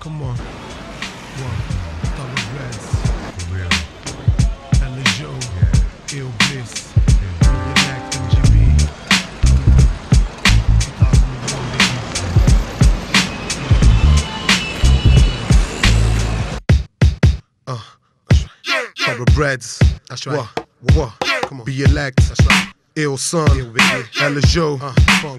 Come on. One. Thoroughbreds. For real. Ella Joe. Illbliss. Elect MGB. 2001, baby. Thoroughbreds. That's right. What? What? Come on. Be elect. That's right. Ill son, uh, Ella Joe,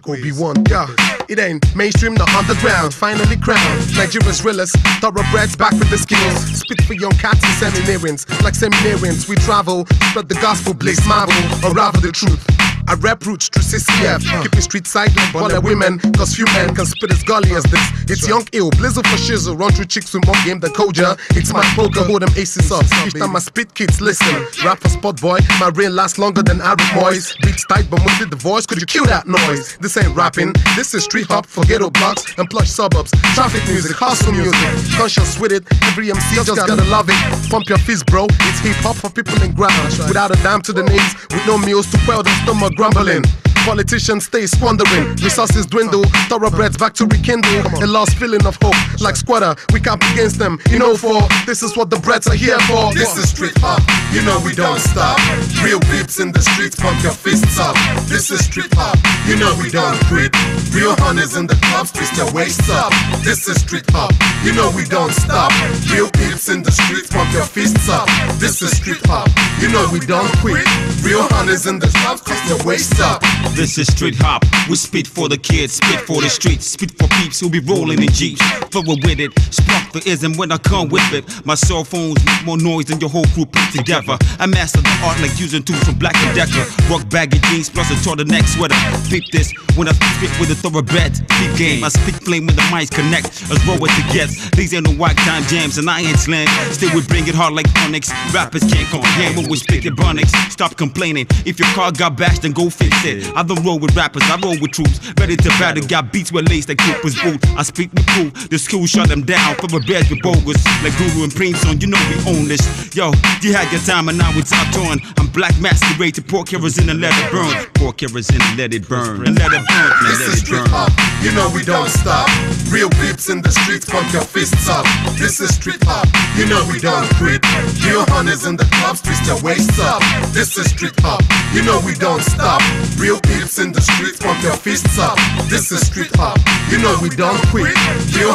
Obi Wan, yeah. It ain't mainstream, the underground. Finally crowned. Nigeria's realest, thoroughbreds back with the skills. Spit for young cats and seminarians. Like seminarians, we travel, spread the gospel, blaze marvel, unravel the truth. I rap roots through CCF, Keep keeping street side like baller women, cause few men can spit as gully as this. It's young ill, blizzard for shizzle, run through chicks with more game than Koja. It's my poker, hold them aces up. Each time I spit, kids listen. Rap for spot boy, my reign lasts longer than Arab boys. Beats tight, but mostly the voice, could you cue that noise? This ain't rapping, this is street hop for ghetto blocks and plush suburbs. Traffic music, hustle music, conscious with it. Every MC just gotta love it. Pump your fist, bro. It's hip hop for people in ground. Without a dime to the knees, with no meals to quell the stomach grumbling. Politicians stay squandering, resources dwindle, thoroughbreds back to rekindle, a lost feeling of hope. Like squatter, we camp against them. You know, for this is what the breds are here for. This is street hop, you know we don't stop. Real beeps in the streets, pump your fists up. This is street hop, you know we don't quit. Real hunters in the clubs, twist your waists up. This is street hop, you know we don't stop. Real beeps in the streets, pump your fists up. This is street hop, you know we don't quit. Real hunters in the clubs, twist your waists up. This is street hop. We spit for the kids, spit for the streets, spit for peeps who be rolling in jeeps. It with it, spark the ism when I come with it. My cell phones make more noise than your whole crew put together. I master the art like using tools from Black and Decker. Rock baggy jeans plus a turtleneck sweater. Peep this when I spit with a thoroughbred. Peep game, I spit flame when the mics connect. As raw as it gets. These ain't no white time jams and I ain't slang. Still we bring it hard like Onyx. Rappers can't comprehend when we spit it Bronix. Stop complaining. If your car got bashed, then go fix it. I don't roll with rappers, I roll with troops. Ready to battle, got beats with lace like Cooper's boot. I speak with cool, the school shut them down. For a bears with bogus, like Guru and Prince on, you know we own this. Yo, you had your time and now it's our turn. I'm black masquerade to pour kerosene and let it burn. Pour kerosene and let it burn. And let it burn, and This let is it street burn. hop, you know we don't stop. Real beeps in the streets, pump your fists up. This is street hop, you know we don't quit. Real hunters in the clubs, twist your waists up. This is street hop, you know we don't stop. Real beeps in the streets, pump your fists up. This is street hop, you know we don't quit.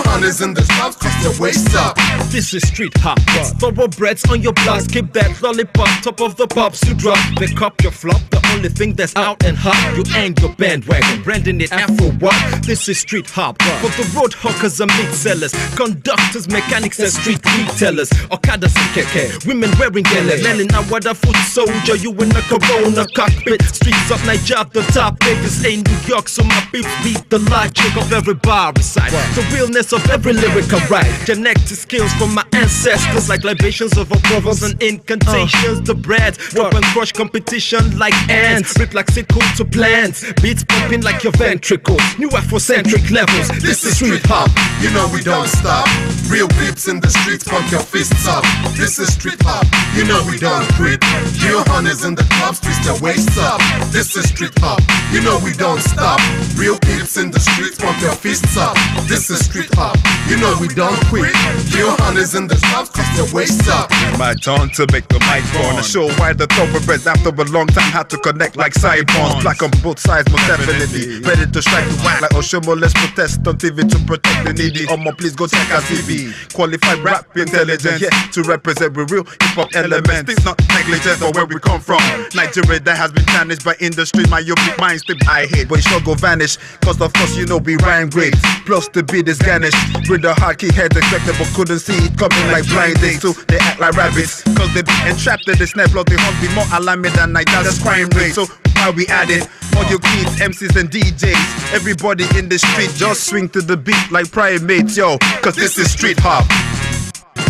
Hunters in the clubs, twist your waists up. This is street hop. Thoroughbreds on your blocks, keep that lollipop top of the pops you drop. Pick up your flop, the only thing that's out and hot. You and your bandwagon, branding it Afro Walk. This is street hop. For the road hawkers and meat sellers, conductors, mechanics, and street retailers. Okadas and keke, women wearing gele. Learning now what a foot soldier, you in a corona cockpit. Streets of Nigeria, the top niggas in New York, so my beats beat the logic of every bar recite. The realness of every lyric I write. Genetic skills from my ancestors, like libations of brothers and incantations. Uh. The bread, weapon crush competition like ants. Rip like sickle to plants. Beats pumping like your ventricles. New Afrocentric levels. This is street hop, you know we don't stop. Real beeps in the streets, pump your fists up. This is street hop, you know we don't quit. Real hunters in the clubs, twist your waists up. This is street hop, you know we don't stop. Real peeps in the streets, pump your fists up. This is street hop, you know we don't quit. Real hunters in the clubs, twist your waists up. My turn to make the mic on. To show why the thoroughbreds after a long time had to connect like sidebars. Black on both sides, most definitely. Ready to strike the whack like Oshomo. Let's protest on TV to protect the needy. Omo, please go check our TV. Qualified rap intelligence, yeah, to represent with real hip hop elements. Things not negligence or where we come from. Nigeria that has been tarnished by industry. My yopic mind still I hate, but it sure go vanish. Cause of course you know we rhyme great. Plus the beat is garnished. With the hard key heads expected, but couldn't see it coming like blind dates. So they act like rabbits. Cause they be entrapped in the snare plot. They hunt be more alarming than Nigeria's crime rate. So why we at it? All your kids, MCs and DJs. Everybody in the street just swing to the beat like primates, yo. Cause this is street hop.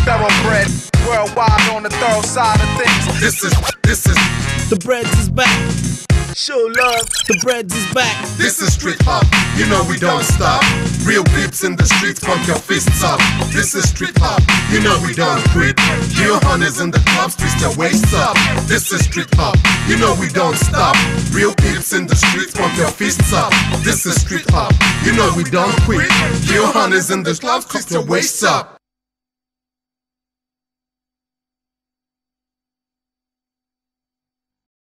Thoroughbred, worldwide on the thorough side of things. This is, this is, The breads is back. Show love, the bread is back. This is street hop, you know we don't stop. Real peeps in the streets, pump your fists up. This is street hop, you know we don't quit. Real hunters in the clubs, twist your waist up. This is street hop, you know we don't stop. Real peeps in the streets, pump your fists up. This is street hop, you know we don't quit. Real hunters in the clubs, twist your waist up.